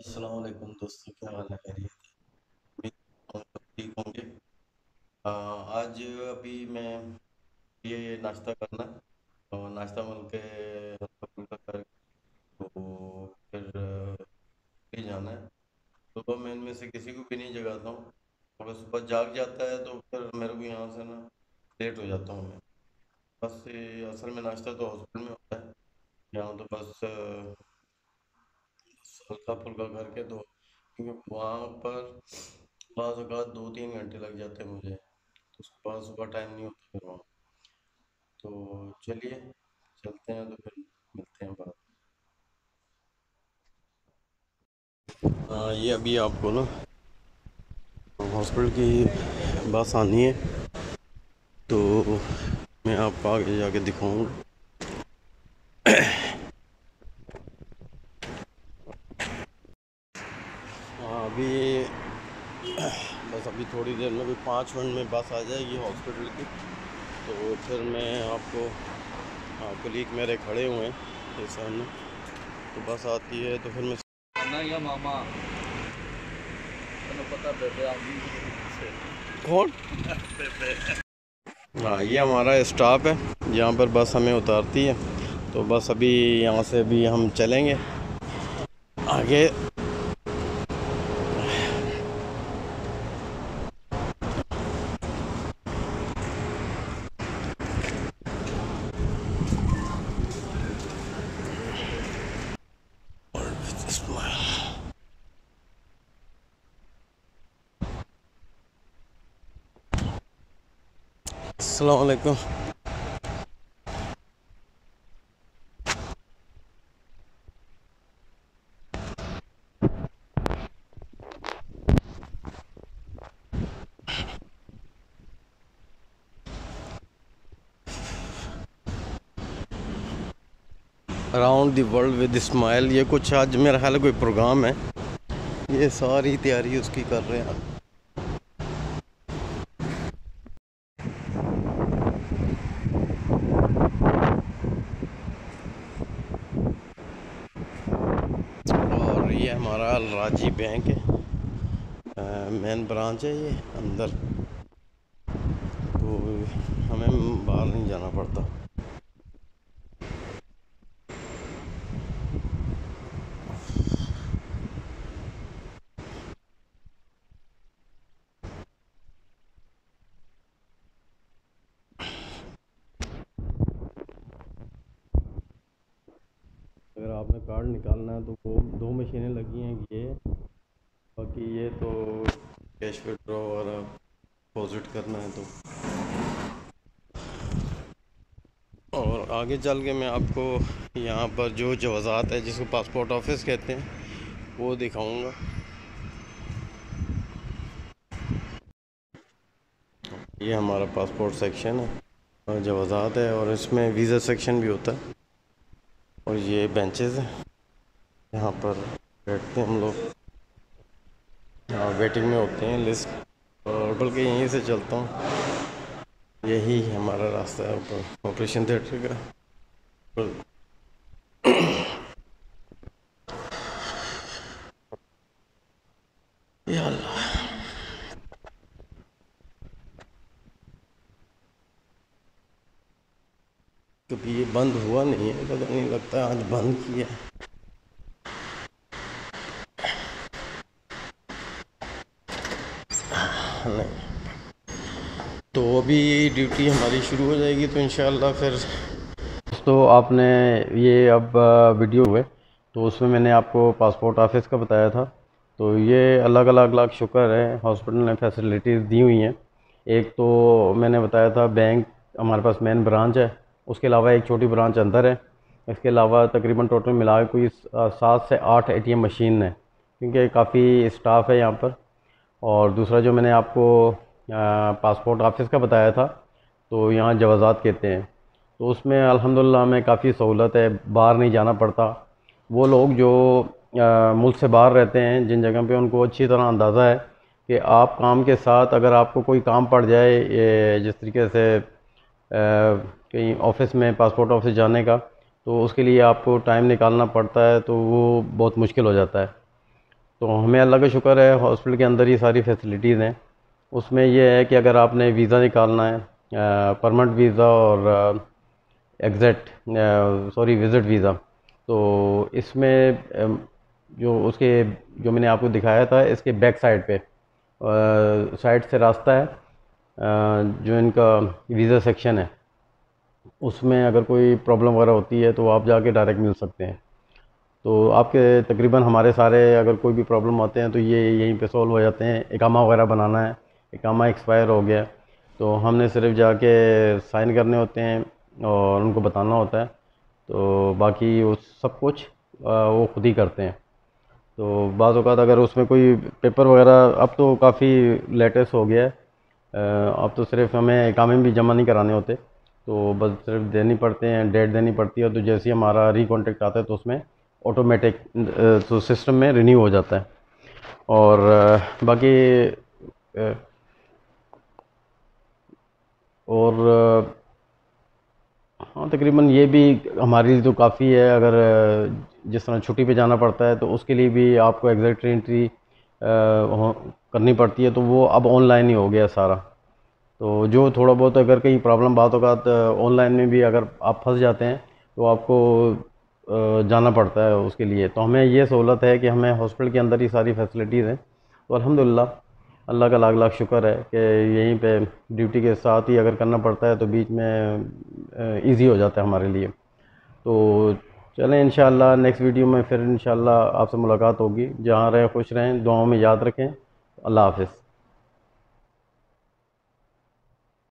अस्सलाम वालेकुम दोस्तों, क्या हाल है? खैरियत ठीक होंगे? आज अभी मैं ये नाश्ता करना और नाश्ता मिल के कर तो फिर भी जाना है। सुबह मैं इनमें से किसी को भी नहीं जगाता हूँ। अगर सुबह जाग जाता है तो फिर मेरे को यहाँ से ना लेट हो जाता हूँ मैं। बस असल में नाश्ता तो हॉस्पिटल में होता है। यहाँ तो बस हल्का फुल्का करके दो, क्योंकि वहाँ पर बाज़ औक़ात दो तीन घंटे लग जाते हैं मुझे। तो सुबह सुबह टाइम नहीं होता फिर वहाँ। तो चलिए, चलते हैं तो फिर मिलते हैं बाद। हाँ ये अभी आपको ना हॉस्पिटल की बस आनी है। तो मैं आपको आगे जाके दिखाऊँगा। बस अभी थोड़ी देर में भी पाँच मिनट में बस आ जाएगी हॉस्पिटल की। तो फिर मैं आपको कलीग मेरे खड़े हुए हैं इस सामने। तो बस आती है तो फिर मैं ना या मामा? तैਨੂੰ पता कौन? हाँ ये हमारा स्टाफ है जहाँ पर बस हमें उतारती है। तो बस अभी यहाँ से अभी हम चलेंगे। आगे अस्सलाम वालेकुम around the world with smile ये कुछ आज मेरा ख्याल कोई प्रोग्राम है। ये सारी तैयारी उसकी कर रहे हैं और ये हमारा राज़ी बैंक है। मेन ब्रांच है ये, अंदर। तो हमें बाहर नहीं जाना पड़ता अगर आपने कार्ड निकालना है तो वो दो मशीनें लगी हैं ये। बाकी ये तो कैश विड्रॉ और डिपॉजिट करना है तो। और आगे चल के मैं आपको यहाँ पर जो जवाज़ात है, जिसको पासपोर्ट ऑफ़िस कहते हैं, वो दिखाऊँगा। ये हमारा पासपोर्ट सेक्शन है जवाज़ात है, और इसमें वीज़ा सेक्शन भी होता है। और ये बेंचेस हैं। यहाँ पर बैठते हैं हम लोग। वेटिंग में होते हैं लिस्ट और बल्कि यहीं से चलता हूँ। यही हमारा रास्ता है ऊपर। ऑपरेशन थिएटर का। पर या अल्लाह कभी ये बंद हुआ नहीं है, पता नहीं लगता आज बंद किया नहीं। तो अभी ड्यूटी हमारी शुरू हो जाएगी तो इन फिर तो आपने ये अब वीडियो हुए तो उसमें मैंने आपको पासपोर्ट ऑफ़िस का बताया था। तो ये अलग अलग अलग शुक्र है, हॉस्पिटल ने फैसिलिटीज़ दी हुई हैं। एक तो मैंने बताया था, बैंक, हमारे पास मेन ब्रांच है उसके अलावा एक छोटी ब्रांच अंदर है। इसके अलावा तकरीबन टोटल मिला कोई सात से आठ एटीएम मशीन है, क्योंकि काफ़ी स्टाफ है यहाँ पर। और दूसरा जो मैंने आपको पासपोर्ट ऑफ़िस का बताया था तो यहाँ जवाज़ात कहते हैं। तो उसमें अल्हम्दुलिल्लाह में काफ़ी सहूलत है, बाहर नहीं जाना पड़ता। वो लोग जो मुल्क से बाहर रहते हैं, जिन जगह पे उनको अच्छी तरह अंदाज़ा है कि आप काम के साथ अगर आपको कोई काम पड़ जाए जिस तरीके से कहीं ऑफ़िस में पासपोर्ट ऑफ़िस जाने का तो उसके लिए आपको टाइम निकालना पड़ता है तो वो बहुत मुश्किल हो जाता है। तो हमें अल्लाह का शुक्र है हॉस्पिटल के अंदर ही सारी फैसिलिटीज़ हैं। उसमें यह है कि अगर आपने वीज़ा निकालना है परमानेंट वीज़ा और एग्ज़ैक्ट सॉरी विज़िट वीज़ा तो इसमें जो उसके, जो मैंने आपको दिखाया था, इसके बैक साइड पे साइड से रास्ता है जो इनका वीज़ा सेक्शन है। उसमें अगर कोई प्रॉब्लम वगैरह होती है तो आप जाके डायरेक्ट मिल सकते हैं। तो आपके तकरीबन हमारे सारे अगर कोई भी प्रॉब्लम आते हैं तो ये यहीं पे सॉल्व हो जाते हैं। इकामा वगैरह बनाना है। इकामा एक्सपायर हो गया। तो हमने सिर्फ़ जाके साइन करने होते हैं और उनको बताना होता है। तो बाकी वो सब कुछ वो खुद ही करते हैं। तो बाज़ अवत अगर उसमें कोई पेपर वगैरह, अब तो काफ़ी लेटेस्ट हो गया है। अब तो सिर्फ़ हमें इकामे भी जमा नहीं कराने होते। तो बस सिर्फ़ देनी पड़ते हैं, डेट देनी पड़ती है तो जैसे ही हमारा रिकॉन्टेक्ट आता है तो उसमें ऑटोमेटिक तो सिस्टम में रिन्यू हो जाता है। और बाकी और हाँ तकरीबन ये भी हमारे लिए तो काफ़ी है। अगर जिस तरह छुट्टी पे जाना पड़ता है तो उसके लिए भी आपको एग्जैक्ट एंट्री करनी पड़ती है तो वो अब ऑनलाइन ही हो गया सारा। तो जो थोड़ा बहुत अगर कहीं प्रॉब्लम बात तो ऑनलाइन में भी अगर आप फंस जाते हैं तो आपको जाना पड़ता है उसके लिए। तो हमें ये सहूलत है कि हमें हॉस्पिटल के अंदर ही सारी फैसिलिटीज़ हैं। तो अल्हम्दुलिल्लाह अल्लाह का लाख लाख शुक्र है कि यहीं पे ड्यूटी के साथ ही अगर करना पड़ता है तो बीच में इजी हो जाता है हमारे लिए। तो चलें इन नेक्स्ट वीडियो में फिर इन आपसे मुलाकात होगी। जहाँ रहें, खुश रहें, दुआओं में याद रखें। अल्लाह हाफिज़।